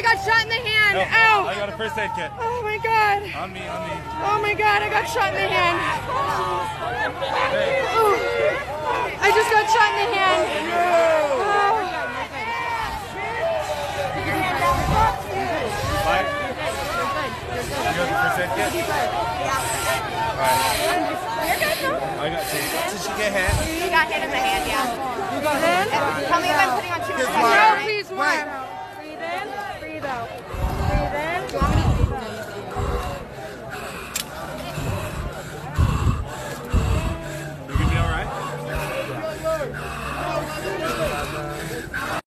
I got shot in the hand. No, Ow. I got a first aid kit. Oh my god. On me, on me. Oh my god, I got shot in the hand. Ooh. I just got shot in the hand. Oh. Fine. You got the first aid kit? Alright. I got two. Did she get hit? You got hit in the hand, yeah. You got in? Tell me Oh,